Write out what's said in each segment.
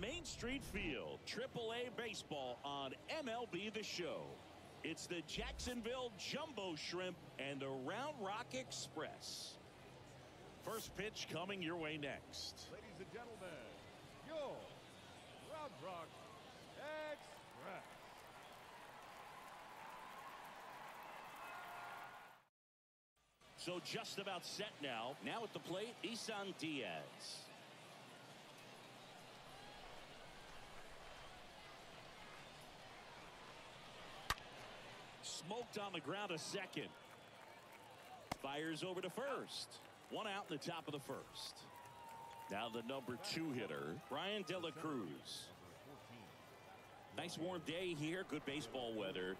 Main Street Field, AAA baseball on MLB The Show. It's the Jacksonville Jumbo Shrimp and the Round Rock Express. First pitch coming your way next. Ladies and gentlemen, your Round Rock Express. So just about set now. Now at the plate, Isan Diaz. Smoked on the ground a second. Fires over to first. One out in the top of the first. Now the number two hitter, Bryan De La Cruz. Nice warm day here. Good baseball weather.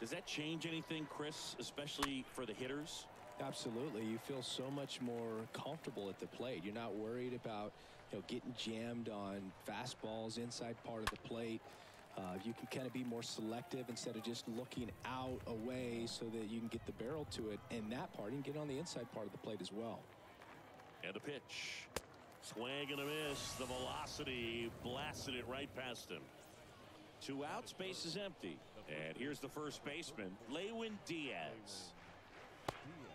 Does that change anything, Chris, especially for the hitters? Absolutely. You feel so much more comfortable at the plate. You're not worried about you know getting jammed on fastballs inside part of the plate. Uh, you can kind of be more selective instead of just looking out away so that you can get the barrel to it and that part and get on the inside part of the plate as well. And a pitch. Swing and a miss. The velocity blasted it right past him. Two outs, base is empty. And here's the first baseman, Lewin Diaz.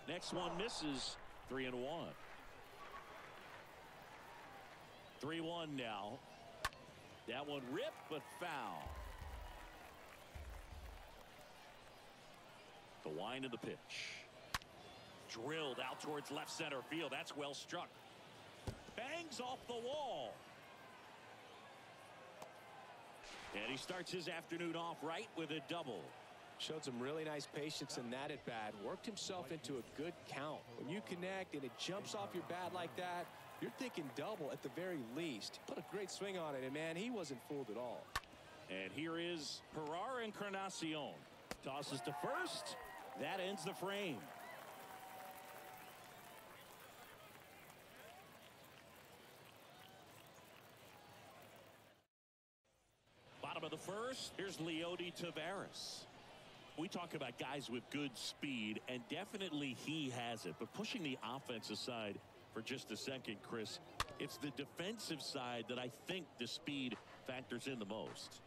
Next one misses. Three and one. Three one now. That one ripped but foul. The wind of the pitch. Drilled out towards left center field. That's well struck. Bangs off the wall. And he starts his afternoon off right with a double. Showed some really nice patience in that at bat. Worked himself into a good count. When you connect and it jumps off your bat like that, you're thinking double at the very least. Put a great swing on it, and man, he wasn't fooled at all. And here is Jerar Encarnacion. Tosses to first. That ends the frame. Bottom of the first. Here's Leody Taveras. We talk about guys with good speed, and definitely he has it. But pushing the offense aside for just a second, Chris, it's the defensive side that I think the speed factors in the most.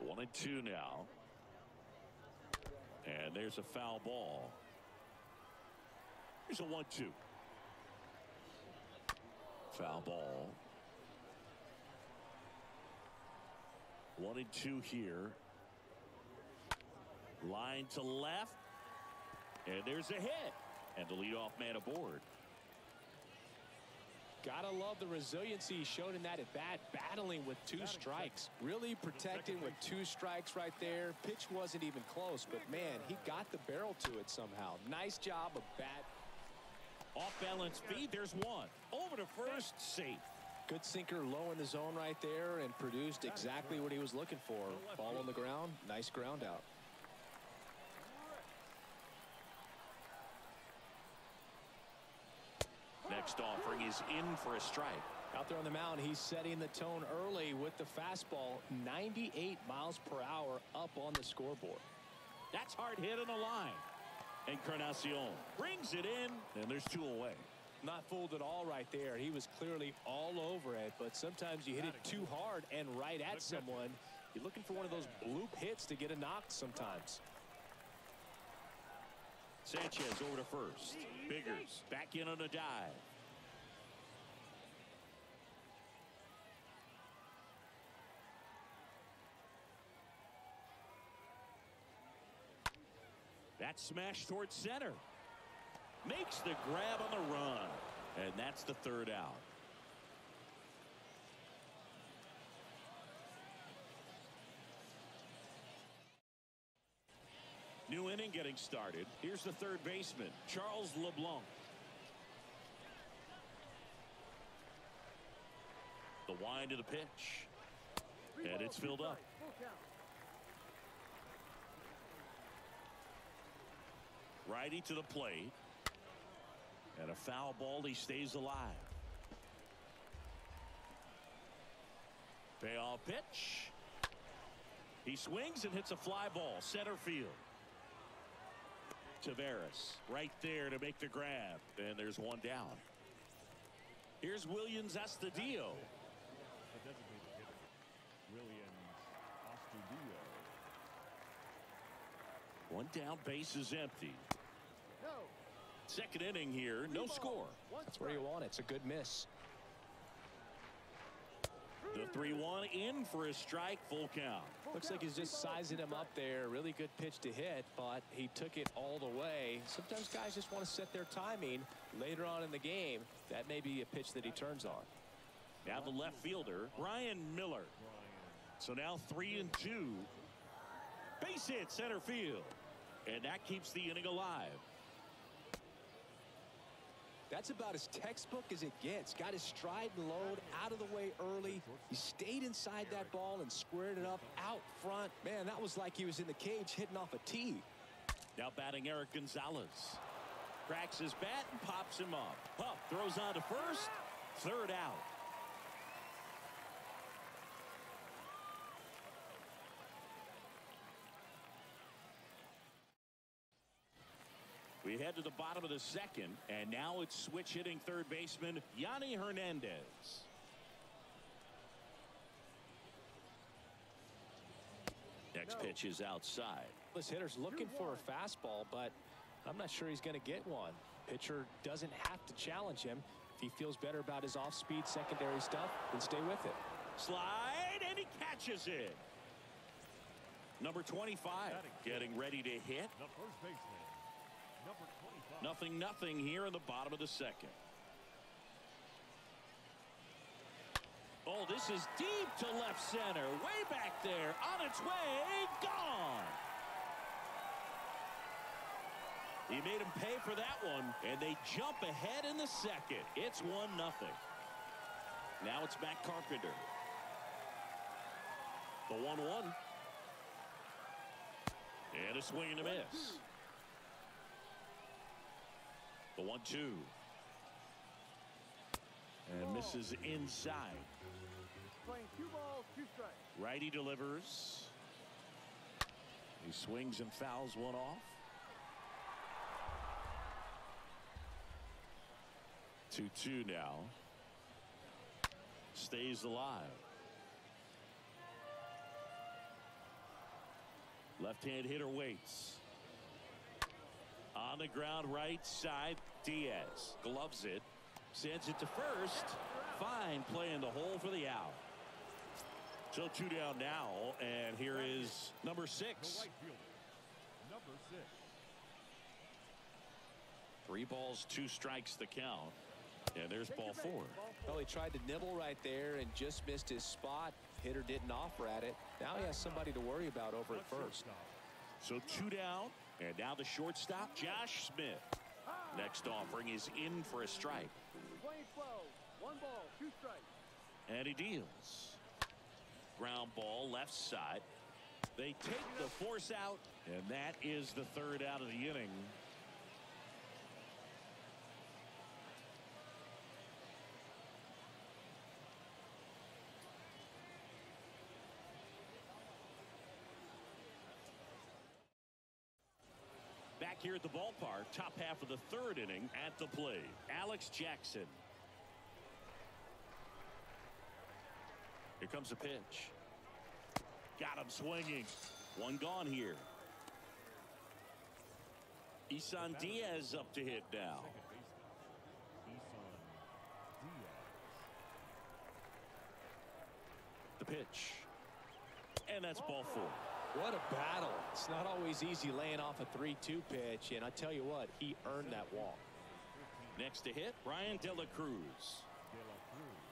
One and two now. And there's a foul ball. Here's a one two. Foul ball. One and two here. Line to left. And there's a hit. And the leadoff man aboard. Gotta love the resiliency he showed in that at bat, battling with two strikes. Really protecting with two strikes right there. Pitch wasn't even close, but man, he got the barrel to it somehow. Nice job of bat. Off balance feed. There's one. Over to first. Safe. Good sinker low in the zone right there and produced exactly what he was looking for. Ball on the ground. Nice ground out. Next offering is in for a strike. Out there on the mound, he's setting the tone early with the fastball. 98 miles per hour up on the scoreboard. That's hard hit on the line. Encarnacion brings it in, and there's two away. Not fooled at all right there. He was clearly all over it, but sometimes you hit it too hard and right at someone. You're looking for one of those bloop hits to get a knock sometimes. Sanchez over to first. Biggers back in on a dive. That smash towards center. Makes the grab on the run. And that's the third out. New inning getting started. Here's the third baseman, Charles LeBlanc. The wind of the pitch. And it's filled up. Righty to the plate. And a foul ball. He stays alive. Payoff pitch. He swings and hits a fly ball. Center field. Taveras right there to make the grab. And there's one down. Here's Willians designated Willians Astudillo. One down, base is empty. No. Second inning here, no score. That's where you want it. It's a good miss. The 3-1 in for a strike, full count. Looks like he's just sizing him up there. Really good pitch to hit, but he took it all the way. Sometimes guys just want to set their timing later on in the game. That may be a pitch that he turns on. Now the left fielder, Brian Miller. So now three and two. Base hit center field. And that keeps the inning alive. That's about as textbook as it gets. Got his stride and load out of the way early. He stayed inside that ball and squared it up out front. Man, that was like he was in the cage hitting off a tee. Now batting Erik Gonzalez. Cracks his bat and pops him up. Pup throws on to first. Third out. We head to the bottom of the second, and now it's switch hitting third baseman Yonny Hernandez. Next pitch is outside. This hitter's looking for a fastball, but I'm not sure he's going to get one. Pitcher doesn't have to challenge him. If he feels better about his off-speed secondary stuff, then stay with it. Slide, and he catches it. Number 25 getting ready to hit. The first baseman, number 25. Nothing, nothing here in the bottom of the second. Oh, this is deep to left center. Way back there. On its way. Gone. He made him pay for that one, and they jump ahead in the second. It's 1 nothing. Now it's Matt Carpenter. The 1 1. And a swing and a miss. The 1 2. And misses inside. Playing two balls, two strikes. Righty delivers. He swings and fouls one off. 2 2 now. Stays alive. Left hand hitter waits. On the ground right side Diaz gloves it sends it to first fine play in the hole for the out. So two down now and here is number six. right fielder, number six. Three balls two strikes the count and there's ball four. Well, he tried to nibble right there and just missed his spot. Hitter didn't offer at it. Now he has somebody to worry about over at first. So two down and now the shortstop Josh Smith. Next offering is in for a strike Playing 12, one ball, two strikes. and he deals. Ground ball left side. They take the force out and that is the third out of the inning. Back here at the ballpark, top half of the third inning at the plate. Alex Jackson. Here comes the pitch. Got him swinging. One gone here. Isan Diaz up to hit now. The pitch. And that's ball four. What a battle. It's not always easy laying off a 3-2 pitch, and I tell you what, he earned that walk. Next to hit, Ryan De La Cruz. De La Cruz.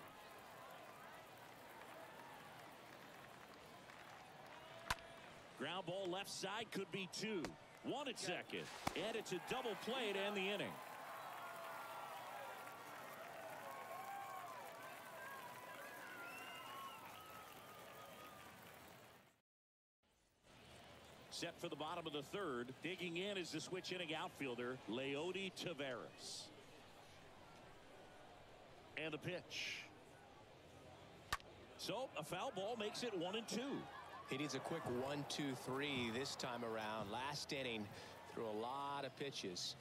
Ground ball left side could be two. One at second. And it's a double play to end the inning. Set for the bottom of the third. Digging in is the switch hitting outfielder, Leody Taveras. And the pitch. So a foul ball makes it one and two. He needs a quick one, two, three this time around. Last inning, threw a lot of pitches.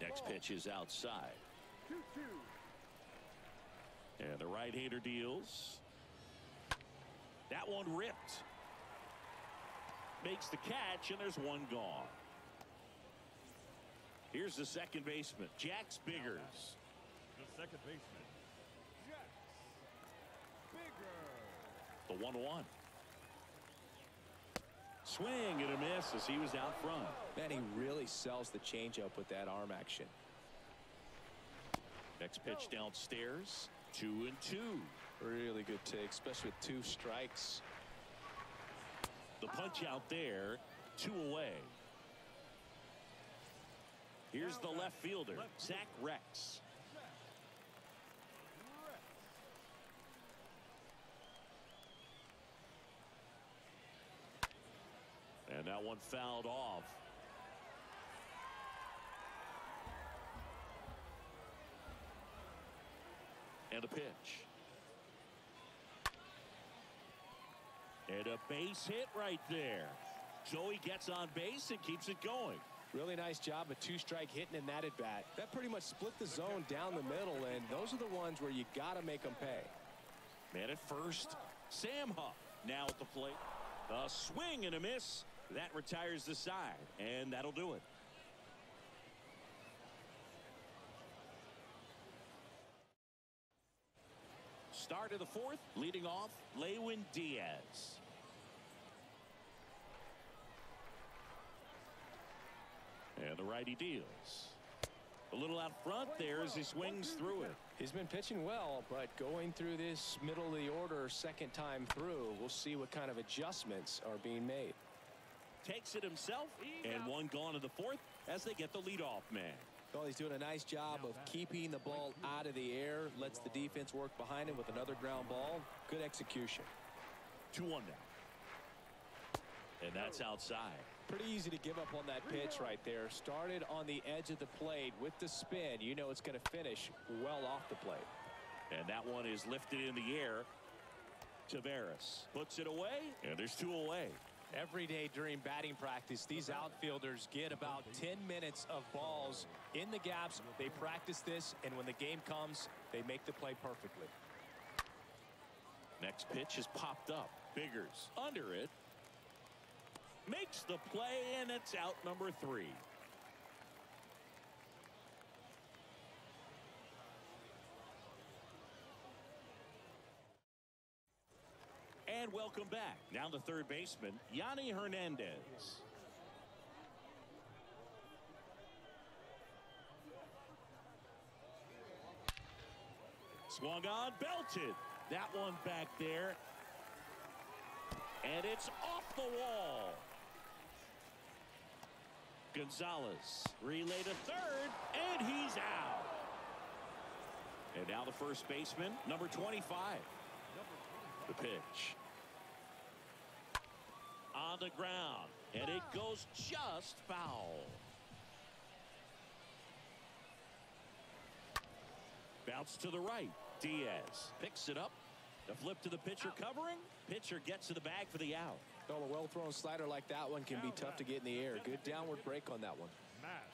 Next pitch is outside. Two, two. And the right-hander deals. That one ripped. Makes the catch, and there's one gone. Here's the second baseman, Jax Biggers. The second baseman, Jax Bigger. The 1 1. Swing and a miss as he was out front. Man, he really sells the changeup with that arm action. Next pitch downstairs. Two and two. Really good take, especially with two strikes. The punch out there. Two away. Here's the left fielder, Zach Reks. And that one fouled off. And a pitch. And a base hit right there. Joey gets on base and keeps it going. Really nice job of two strike hitting in that at bat. That pretty much split the zone down the middle, and those are the ones where you got to make them pay. Man at first, Sam Huff now at the plate. A swing and a miss. That retires the side, and that'll do it. Start of the fourth, leading off, Lewin Diaz. And the righty deals. A little out front there as he swings through it. He's been pitching well, but going through this middle of the order second time through, we'll see what kind of adjustments are being made. Takes it himself, and one gone in the fourth as they get the leadoff man. Well, he's doing a nice job of keeping the ball out of the air, lets the defense work behind him with another ground ball. Good execution. 2 1 now. And that's outside. Pretty easy to give up on that pitch right there. Started on the edge of the plate with the spin. You know it's going to finish well off the plate. And that one is lifted in the air. Taveras puts it away, and there's two away. Every day during batting practice, these outfielders get about 10 minutes of balls in the gaps. They practice this, and when the game comes, they make the play perfectly. Next pitch is popped up. Biggers under it. Makes the play, and it's out number three. And welcome back. Now the third baseman, Yonny Hernandez. Swung on, belted. That one back there. And it's off the wall. Gonzalez relay to third, and he's out. And now the first baseman, number 25. The pitch. On the ground, and it goes just foul. Bounce to the right. Diaz picks it up. The flip to the pitcher covering. Pitcher gets to the bag for the out. Well, a well-thrown slider like that one can be tough to get in the air. Good downward break on that one. Matt.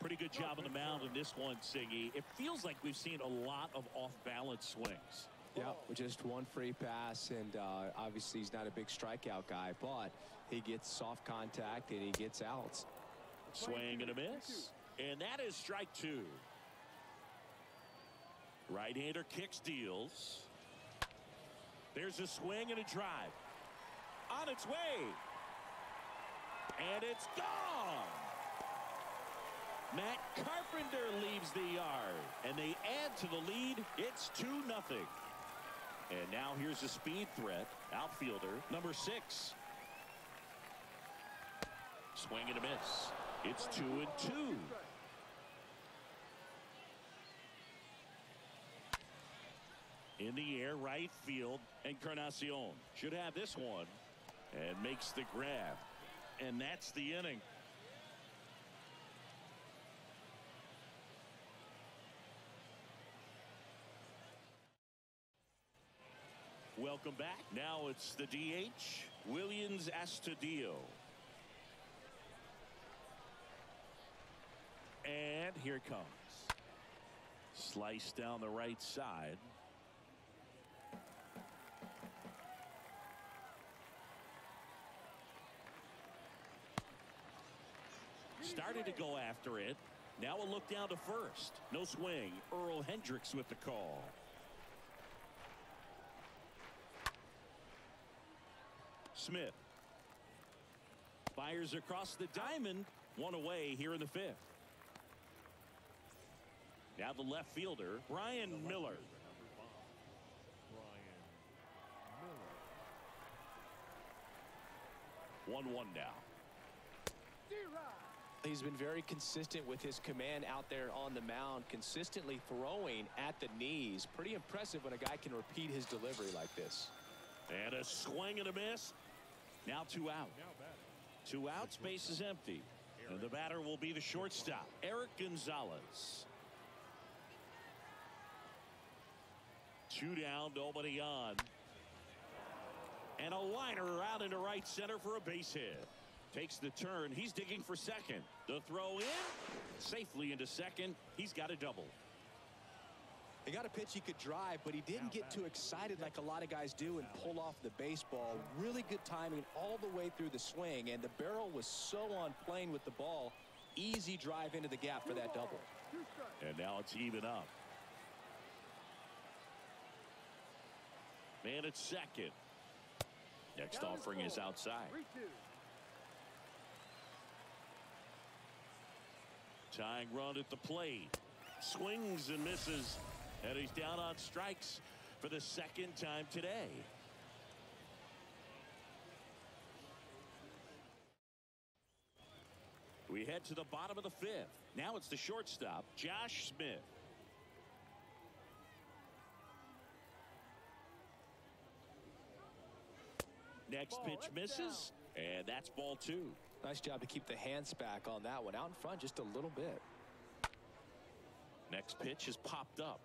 Pretty good job on the mound in this one, Siggy. It feels like we've seen a lot of off-balance swings. Yeah, just one free pass, and uh, obviously he's not a big strikeout guy, but he gets soft contact and he gets outs. Swing and a miss. And that is strike two. Right-hander kicks deals. There's a swing and a drive. On its way. And it's gone. Matt Carpenter leaves the yard. And they add to the lead. It's 2 nothing. And now here's a speed threat. Outfielder number six. Swing and a miss. It's two and two. In the air, right field, Encarnacion should have this one and makes the grab. And that's the inning. Welcome back. Now it's the DH, Willians Astudillo. And here comes. Slice down the right side. Started to go after it. Now a look down to first. No swing. Earl Hendricks with the call. Smith. Fires across the diamond. One away here in the fifth. Now the left fielder, Brian Miller. Brian 1 1 now. He's been very consistent with his command out there on the mound, consistently throwing at the knees. Pretty impressive when a guy can repeat his delivery like this. And a swing and a miss. Now two out. Two outs, base is empty. And the batter will be the shortstop, Erik Gonzalez. Two down, nobody on. And a liner out into right center for a base hit. Takes the turn. He's digging for second. The throw in. Safely into second. He's got a double. He got a pitch he could drive, but he didn't get too excited like a lot of guys do and pull off the baseball. Really good timing all the way through the swing, and the barrel was so on plane with the ball. Easy drive into the gap for that double. And now it's even up. Man at second. Next offering is outside. Tying run at the plate. Swings and misses. And he's down on strikes for the second time today. We head to the bottom of the fifth. Now it's the shortstop, Josh Smith. Next pitch misses, and that's ball two. Nice job to keep the hands back on that one. Out in front just a little bit. Next pitch is popped up.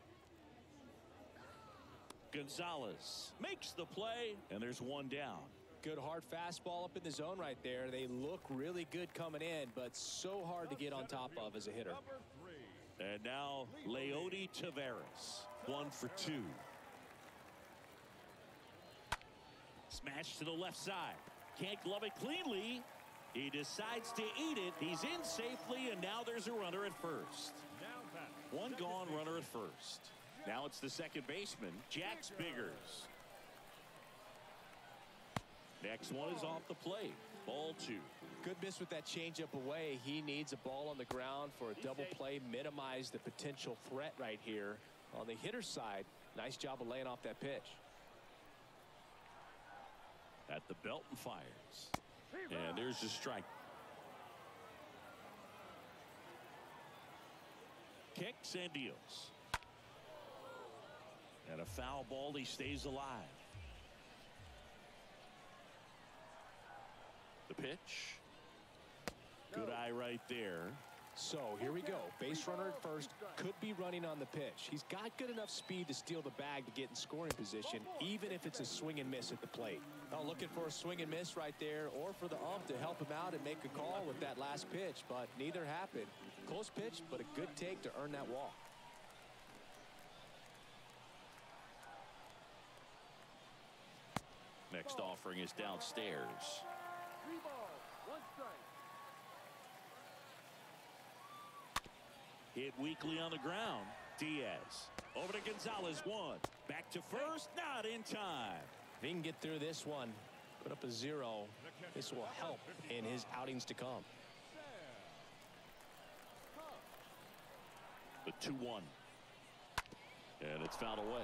Gonzalez makes the play, and there's one down. Good hard fastball up in the zone right there. They look really good coming in, but so hard to get on top of as a hitter. And now Leody Taveras, one for two. Smash to the left side. Can't glove it cleanly. He decides to eat it. He's in safely, and now there's a runner at first. Now batting. One Second gone runner at first. Now it's the second baseman, Jax Biggers. Next one is off the plate. Ball two. Good miss with that changeup away. He needs a ball on the ground for a double play. Minimize the potential threat right here. On the hitter side, nice job of laying off that pitch. At the belt and fires. And there's the strike. Kicks and deals. And a foul ball. He stays alive. The pitch. Good eye right there. So here we go. Base runner at first could be running on the pitch. He's got good enough speed to steal the bag to get in scoring position, even if it's a swing and miss at the plate. Now looking for a swing and miss right there, or for the ump to help him out and make a call with that last pitch, but neither happened. Close pitch, but a good take to earn that walk. Next offering is downstairs. Three balls, one strike. Hit weakly on the ground. Diaz. Over to Gonzalez. One. Back to first. Not in time. If he can get through this one, put up a zero, this will help in his outings to come. The 2 1. And it's fouled away.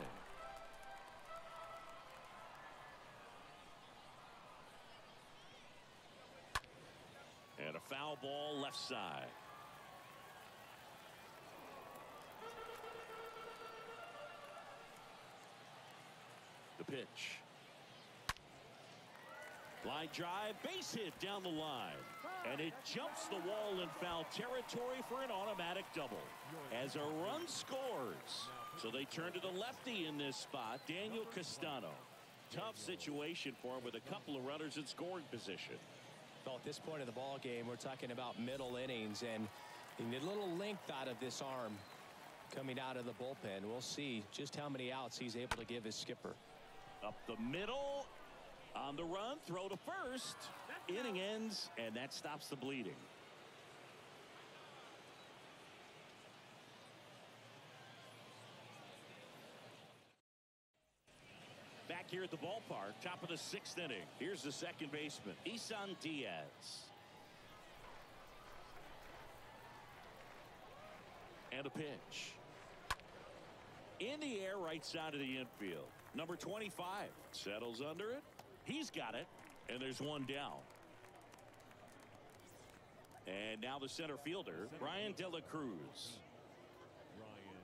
Foul ball left side. The pitch. Line drive, base hit down the line. And it jumps the wall in foul territory for an automatic double. As a run scores. So they turn to the lefty in this spot, Daniel Castano. Tough situation for him with a couple of runners in scoring position. Well, at this point in the ball game, we're talking about middle innings, and need a little length out of this arm coming out of the bullpen. We'll see just how many outs he's able to give his skipper. Up the middle, on the run, throw to first. Inning ends, and that stops the bleeding. Here at the ballpark. Top of the sixth inning. Here's the second baseman, Isan Diaz. And a pitch. In the air, right side of the infield. Number 25 settles under it. He's got it. And there's one down. And now the center fielder, Bryan De La Cruz. Ryan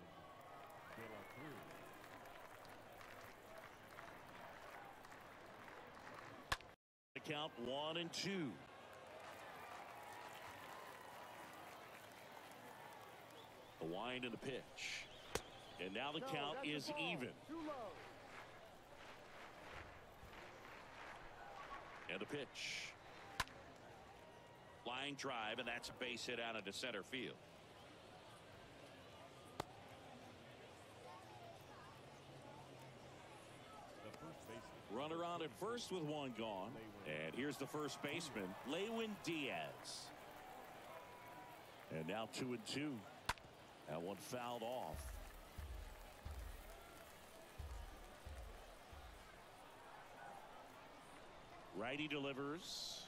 De La Cruz. The count one and two. The wind and the pitch. And now the No, count is even. And the pitch. Line drive, and that's a base hit out into center field. The first on at first with one gone. And here's the first baseman, Lewin Diaz. And now two and two. That one fouled off. Righty delivers.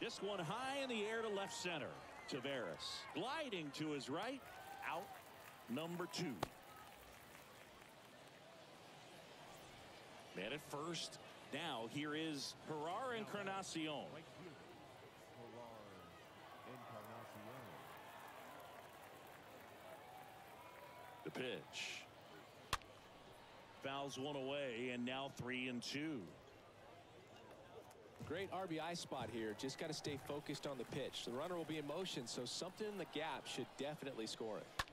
This one high in the air to left center. Taveras gliding to his right. Out number two. Man at first. Now here is Jerar Encarnacion. Right Encarnacion. The pitch. Fouls one away and now three and two. Great RBI spot here. Just got to stay focused on the pitch. The runner will be in motion, so something in the gap should definitely score it.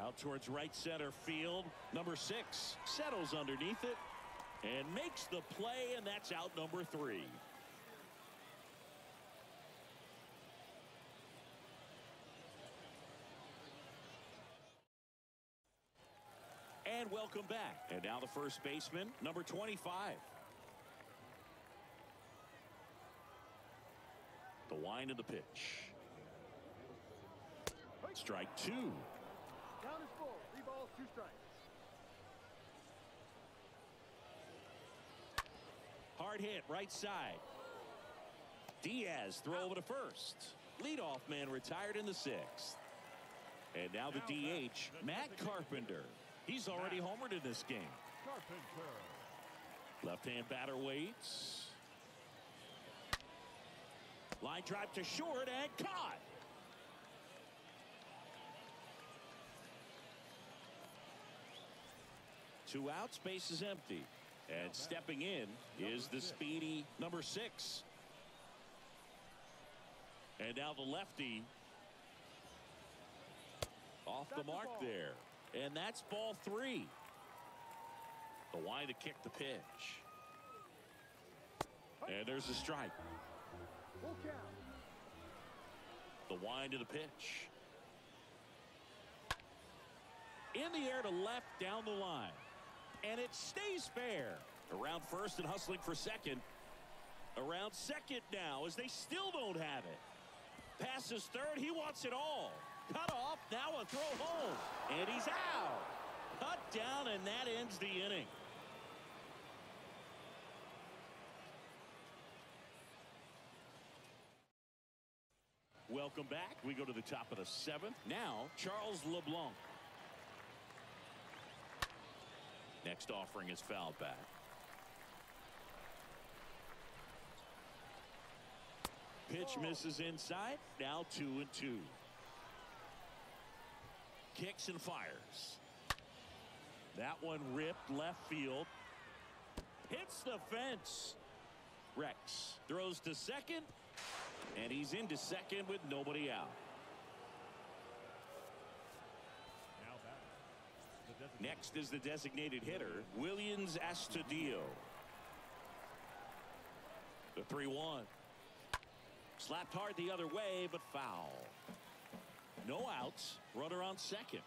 Out towards right center field. Number six settles underneath it and makes the play, and that's out number three. And welcome back. And now the first baseman, number 25. The wind of the pitch. Strike two. Count is full. Three balls, two strikes. Hard hit, right side. Diaz throw over to first. Leadoff man retired in the sixth. And now the DH, Matt Carpenter. He's already homered in this game. Carpenter. Left-hand batter waits. Line drive to short and caught. Two outs, base is empty. And stepping in is the speedy number six. And now the lefty off the mark there. And that's ball three. The wind to kick the pitch. And there's a strike. The wind to the pitch. In the air to left down the line. And it stays fair. Around first and hustling for second. Around second now as they still don't have it. Passes third. He wants it all. Cut off. Now a throw home. And he's out. Cut down and that ends the inning. Welcome back. We go to the top of the seventh. Now, Charles LeBlanc. Next offering is fouled back. Pitch misses inside. Now two and two. Kicks and fires. That one ripped left field. Hits the fence. Reks throws to second. And he's into second with nobody out. Now batting. The designated Next is the designated hitter, Willians Astudillo. The 3 1. Slapped hard the other way, but foul. No outs. Runner on second.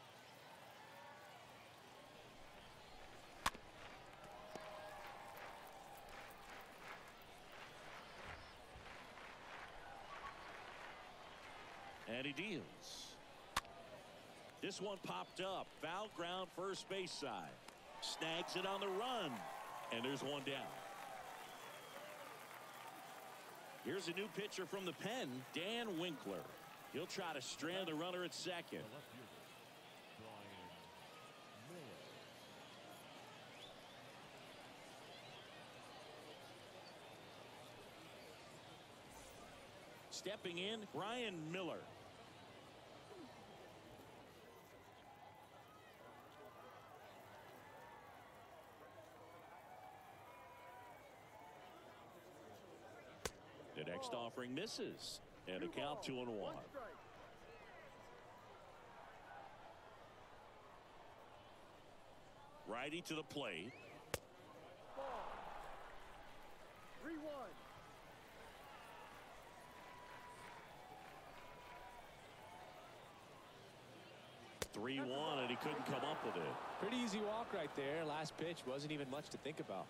And he deals. This one popped up. Foul ground first base side. Snags it on the run. And there's one down. Here's a new pitcher from the pen, Dan Winkler. He'll try to strand the runner at second. Stepping in, Brian Miller. The next offering misses. And a count two and one. One. Righty to the plate. Ball. Three one. Three one, and he couldn't come up with it. Pretty easy walk right there. Last pitch wasn't even much to think about.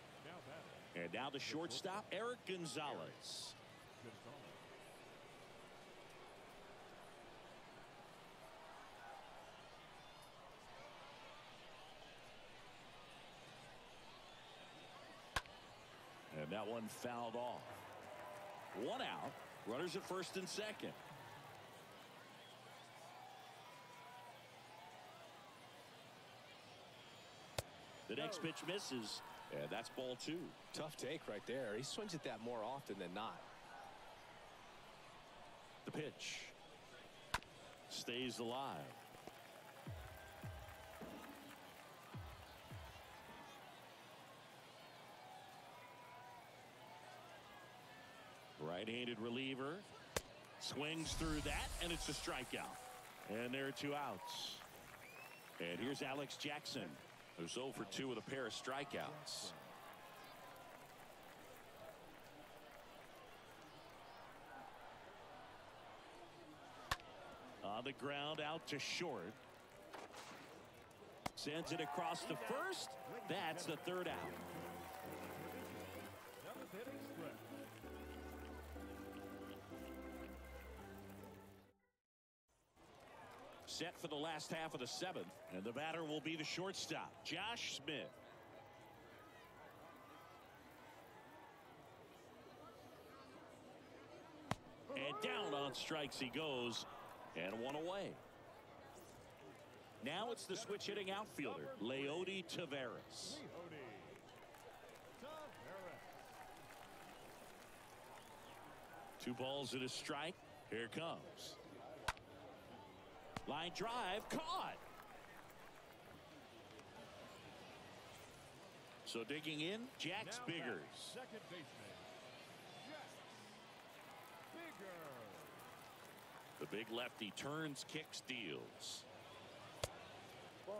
And now the shortstop, Erik Gonzalez. Gonzalez. And that one fouled off. One out. Runners at first and second. The next oh. pitch misses. And that's ball two. Tough take right there. He swings at that more often than not. The pitch stays alive. Right-handed reliever swings through that, and it's a strikeout. And there are two outs. And here's Alex Jackson, who's 0 for 2 with a pair of strikeouts. On the ground out to short. Sends it across the first. That's the third out. Set for the last half of the seventh. And the batter will be the shortstop, Josh Smith. And down on strikes he goes. And one away. Now it's the switch hitting outfielder, Leody Taveras. Two balls and a strike. Here comes. Line drive caught. So digging in, Jax Now Biggers. Second baseman. The big lefty turns, kicks, deals. Ball.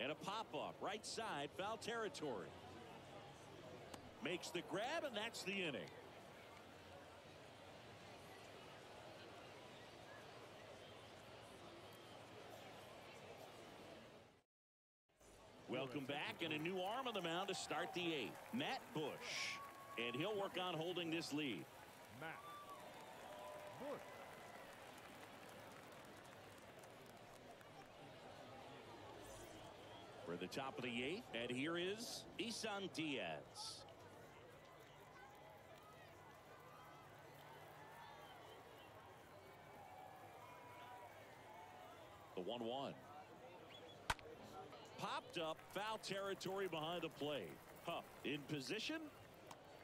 And a pop up right side, foul territory. Makes the grab, and that's the inning. Welcome back, and a new arm on the mound to start the eighth. Matt Bush. And he'll work on holding this lead. Matt. Bush. For the top of the eighth, and here is Isan Diaz. The 1 1. Popped up, foul territory behind the play. Huff in position,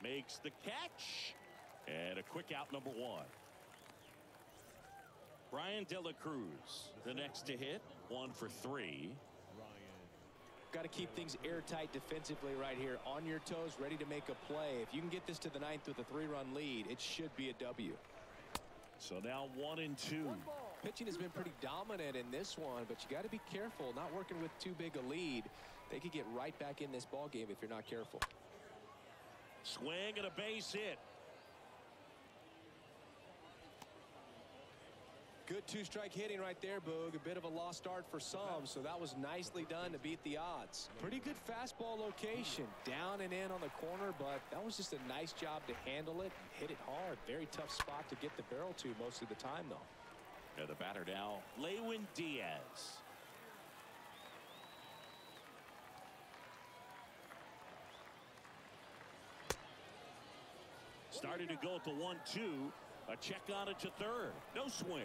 makes the catch, and a quick out number one. Bryan De La Cruz, the next to hit, one for three. Got to keep things airtight defensively right here. On your toes, ready to make a play. If you can get this to the ninth with a three-run lead, it should be a W. So now one and two. One. Pitching has been pretty dominant in this one, but you got to be careful. Not working with too big a lead. They could get right back in this ball game if you're not careful. Swing and a base hit. Good two-strike hitting right there, Boog. A bit of a lost start for some, so that was nicely done to beat the odds. Pretty good fastball location, down and in on the corner, but that was just a nice job to handle it and hit it hard. Very tough spot to get the barrel to most of the time, though. And the batter now, Lewin Diaz. Starting to go at the 1-2. A check on it to third. No swing.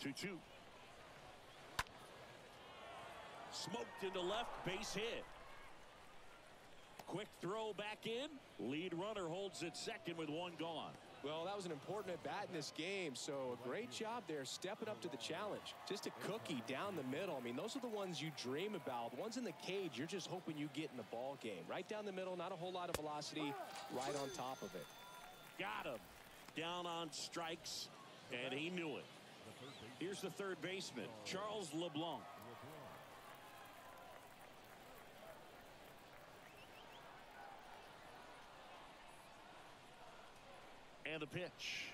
Two-two. Smoked into left, base hit. Quick throw back in. Lead runner holds it second with one gone. Well, that was an important at bat in this game, so a great job there stepping up to the challenge. Just a cookie down the middle. I mean, those are the ones you dream about. The ones in the cage, you're just hoping you get in the ball game. Right down the middle, not a whole lot of velocity, right on top of it. Got him. Down on strikes, and he knew it. Here's the third baseman, Charles LeBlanc. Pitch.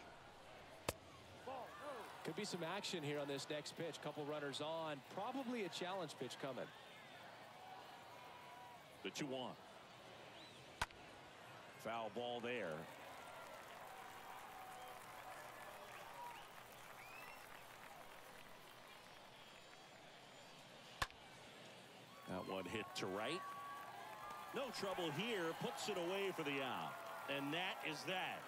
Could be some action here on this next pitch. Couple runners on. Probably a challenge pitch coming. The 2 1. Foul ball there. That one hit to right. No trouble here. Puts it away for the out. And that is that.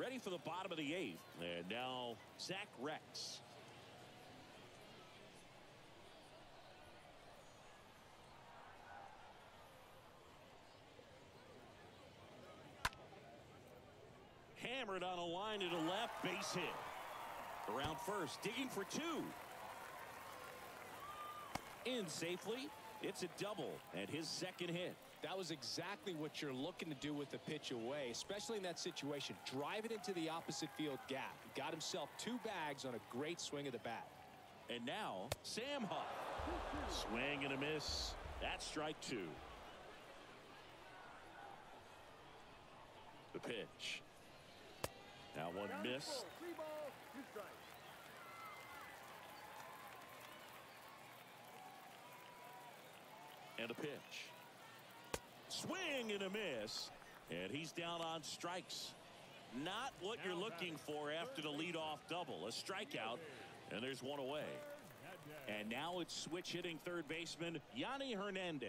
Ready for the bottom of the eighth. And now Zach Reks. Hammered on a line to the left, base hit. Around first, digging for two. In safely, it's a double, and his second hit. That was exactly what you're looking to do with the pitch away, especially in that situation. Drive it into the opposite field gap. He got himself two bags on a great swing of the bat. And now, Sam Huff. Swing and a miss. That's strike two. The pitch. Now one miss. And a pitch. Swing and a miss. And he's down on strikes. Not what you're looking for after the leadoff double. A strikeout. And there's one away. And now it's switch hitting third baseman Yonny Hernandez.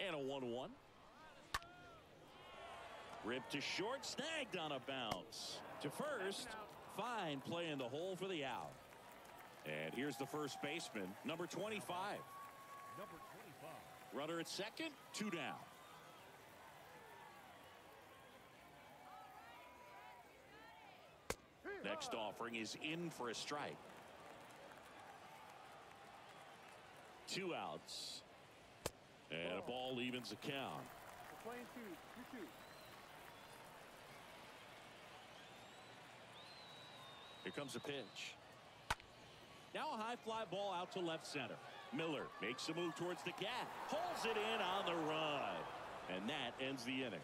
And a 1 1. Ripped to short, snagged on a bounce. To first, fine play in the hole for the out. And here's the first baseman, number 25. Number 25. Runner at second, two down. Next offering is in for a strike. Two outs. And a ball evens the count. Here comes a pitch. Now a high fly ball out to left center. Miller makes a move towards the gap. Holds it in on the run. And that ends the inning.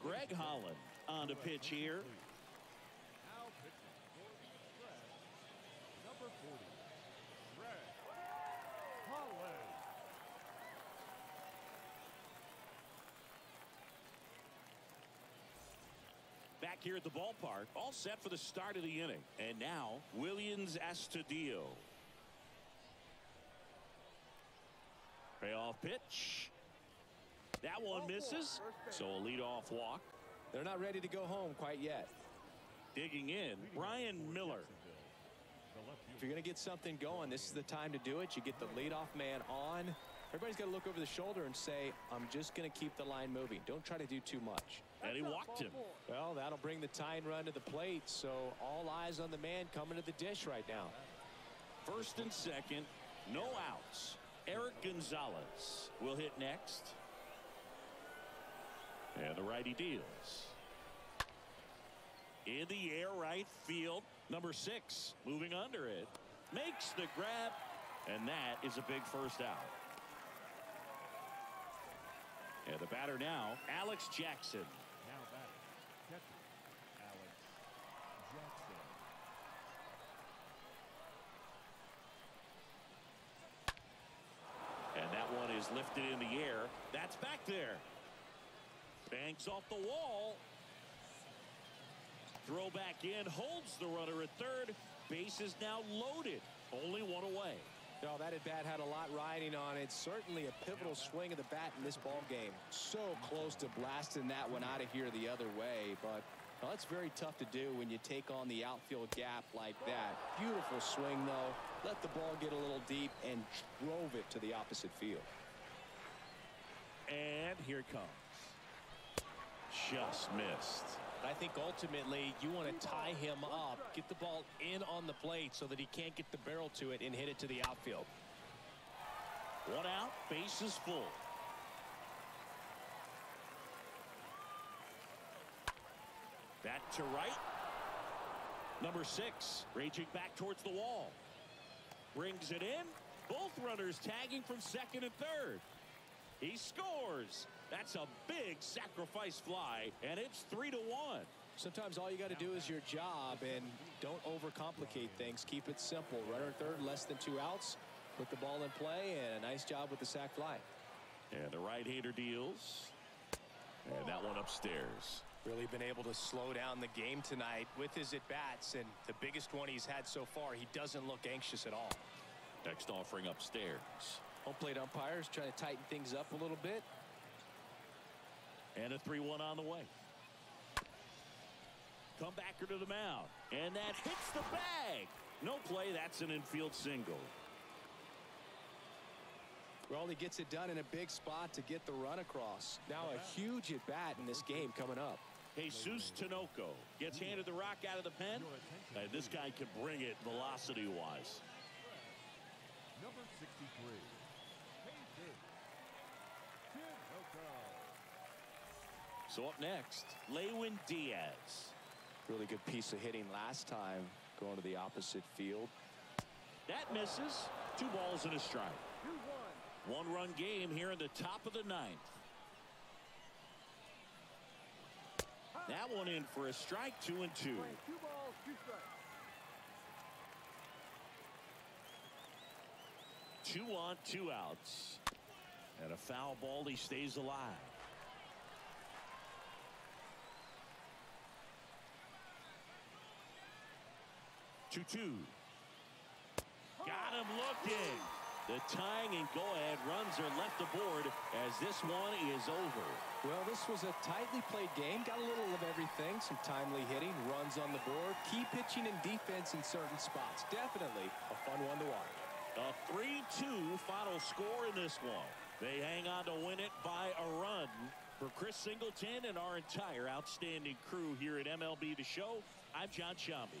Greg Holland on to pitch here. Now pitching for the Reds. Number 40. Greg Holland. Back here at the ballpark, all set for the start of the inning. And now, Willians Astudillo. Payoff pitch. That one misses. So a leadoff walk. They're not ready to go home quite yet. Digging in, Brian Miller. If you're going to get something going, this is the time to do it. You get the leadoff man on. Everybody's got to look over the shoulder and say, I'm just going to keep the line moving. Don't try to do too much. And he walked him. Well, that'll bring the tying run to the plate, so all eyes on the man coming to the dish right now. First and second, no outs. Erik Gonzalez will hit next. And the righty deals. In the air right field. Number six moving under it. Makes the grab. And that is a big first out. And the batter now, Alex Jackson. Now batting. Catcher lifted in the air. That's back there. Banks off the wall. Throw back in, holds the runner at third. Base is now loaded. Only one away. No, that at bat had a lot riding on it. Certainly a pivotal swing of the bat in this ball game. So close to blasting that one out of here the other way, but well, that's very tough to do when you take on the outfield gap like that. Beautiful swing, though. Let the ball get a little deep and drove it to the opposite field. And here it comes. Just missed. I think ultimately you want to tie him up, get the ball in on the plate so that he can't get the barrel to it and hit it to the outfield. One out, base is full. Back to right. Number six, raging back towards the wall. Brings it in. Both runners tagging from second and third. He scores. That's a big sacrifice fly, and it's three to one. Sometimes all you got to do is your job and don't overcomplicate things. Keep it simple. Runner third, less than two outs. Put the ball in play, and a nice job with the sac fly. And the right-hander deals. And that one upstairs. Really been able to slow down the game tonight with his at-bats, and the biggest one he's had so far, he doesn't look anxious at all. Next offering upstairs. Home plate umpires trying to tighten things up a little bit. And a 3-1 on the way. Comebacker to the mound. And that hits the bag. No play. That's an infield single. Well, he gets it done in a big spot to get the run across. Now a huge at-bat in this game coming up. Jesus Tinoco gets handed the rock out of the pen. And this guy can bring it velocity-wise. Number 63. Jesus Tinoco. So up next, Lewin Diaz. Really good piece of hitting last time going to the opposite field. That misses. Two balls and a strike. One. One run game here in the top of the ninth. That one in for a strike, two and two. Two balls, two strikes. Two on, two outs. And a foul ball, he stays alive. Two two. Got him looking. The tying and go-ahead runs are left aboard as this one is over. Well, this was a tightly played game. Got a little of everything. Some timely hitting, runs on the board, key pitching and defense in certain spots. Definitely a fun one to watch. A 3-2 final score in this one. They hang on to win it by a run. For Chris Singleton and our entire outstanding crew here at MLB The Show, I'm Jon Sciambi.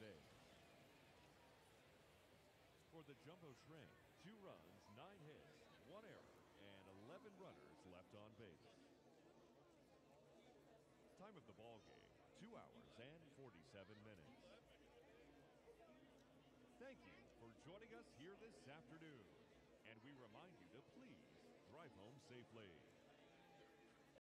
men. For the Jumbo Shrimp. Two runs, nine hits, one error, and 11 runners left on base. Time of the ball game. Two hours and 47 minutes. Thank you for joining us here this afternoon. And we remind you to please drive home safely.